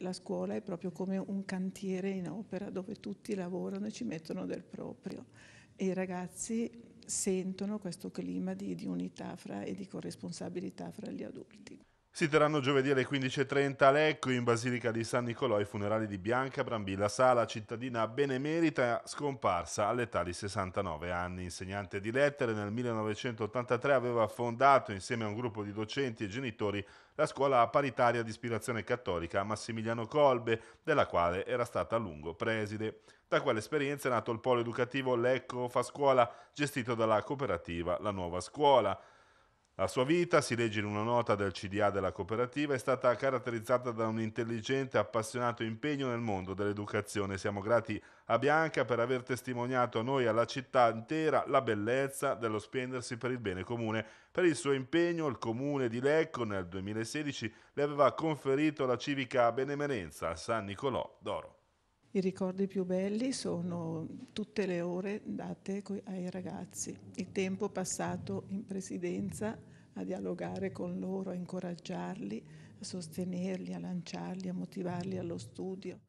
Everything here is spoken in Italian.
La scuola è proprio come un cantiere in opera dove tutti lavorano e ci mettono del proprio e i ragazzi sentono questo clima di, di unità fra, e di corresponsabilità fra gli adulti. Si terranno giovedì alle 15.30 a Lecco, in Basilica di San Nicolò, i funerali di Bianca Brambilla Sala, cittadina benemerita, scomparsa all'età di 69 anni. Insegnante di lettere, nel 1983 aveva fondato, insieme a un gruppo di docenti e genitori, la scuola paritaria di ispirazione cattolica Massimiliano Colbe, della quale era stata a lungo preside. Da quell'esperienza è nato il polo educativo Lecco Fa Scuola, gestito dalla cooperativa La Nuova Scuola. La sua vita, si legge in una nota del CDA della cooperativa, è stata caratterizzata da un intelligente e appassionato impegno nel mondo dell'educazione. Siamo grati a Bianca per aver testimoniato a noi e alla città intera la bellezza dello spendersi per il bene comune. Per il suo impegno il comune di Lecco nel 2016 le aveva conferito la civica benemerenza San Nicolò d'Oro. I ricordi più belli sono tutte le ore date ai ragazzi, il tempo passato in presidenza a dialogare con loro, a incoraggiarli, a sostenerli, a lanciarli, a motivarli allo studio.